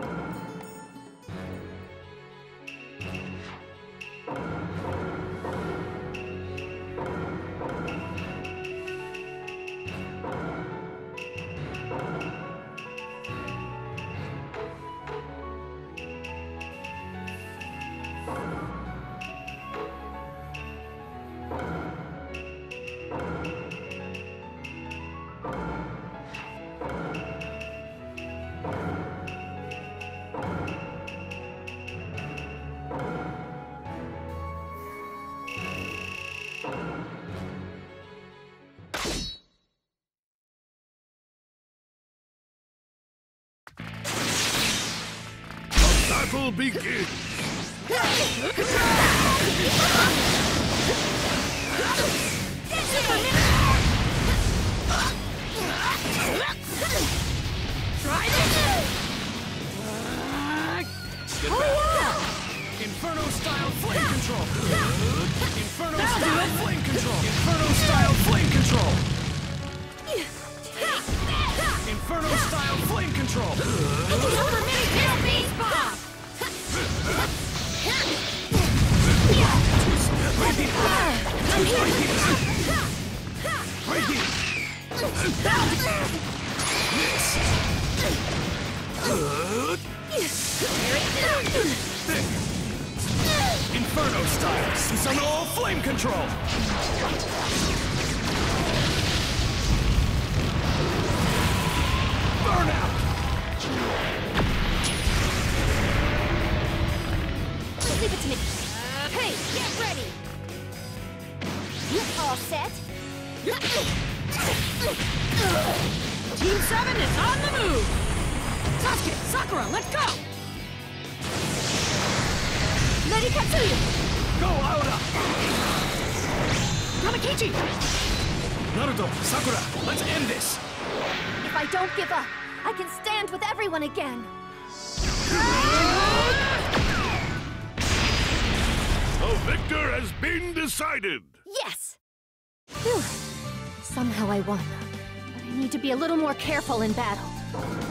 you. Battle begins. Try this! Inferno style flame control. Inferno style flame control. Inferno style flame control. Inferno style flame control. Inferno style Susanoo flame control. Burnout. Leave it to me. Hey, get ready! All set? Team 7 is on the move! Sasuke, Sakura, let's go! Lady Katsuyu! Go, Aura. Gamakichi! Naruto, Sakura, let's end this. If I don't give up, I can stand with everyone again. The victor has been decided. Yes! Phew. Somehow I won. But I need to be a little more careful in battle.